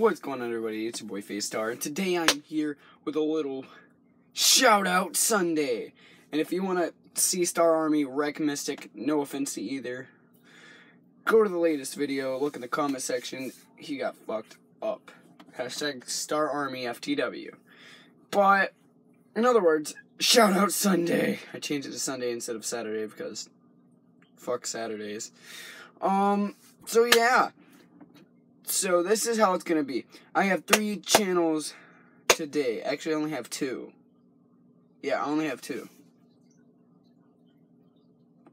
What's going on, everybody? It's your boy Face Star, and today I'm here with a little shout out Sunday. And if you want to see Star Army wreck Mystic, no offense to either, go to the latest video, look in the comment section. He got fucked up. Hashtag Star Army FTW. But, in other words, shout out Sunday. I changed it to Sunday instead of Saturday because fuck Saturdays. Um, so yeah. So this is how it's gonna be. I have three channels today. Actually, I only have two. Yeah, I only have two.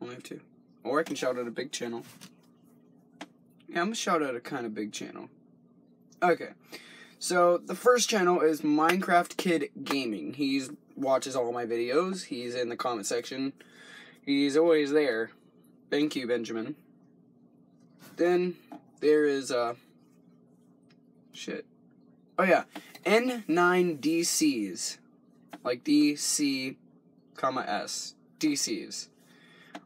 Only have two. Or I can shout out a big channel. Yeah, I'm gonna shout out a kind of big channel. Okay. So the first channel is Minecraft Kid Gaming. He watches all my videos. He's in the comment section. He's always there. Thank you, Benjamin. Then there is uh shit. Oh yeah, N9DCs, like DC, comma S DCs.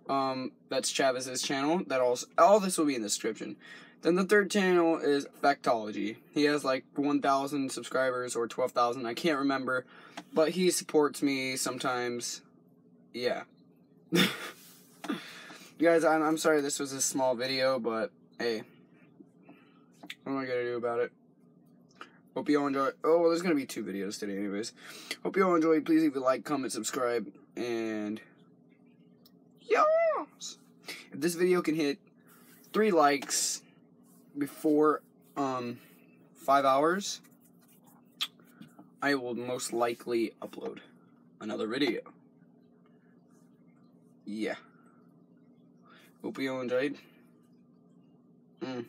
Um, that's Chavez's channel. That also all this will be in the description. Then the third channel is Factology. He has like 1,000 subscribers or 12,000. I can't remember, but he supports me sometimes. Yeah. you guys, I'm, I'm sorry this was a small video, but hey, what am I gonna do about it? Hope you all enjoy. Oh, well, there's gonna be two videos today, anyways. Hope you all enjoyed. Please leave a like, comment, subscribe, and yes. If this video can hit three likes before um five hours, I will most likely upload another video. Yeah. Hope you all enjoyed. Mm.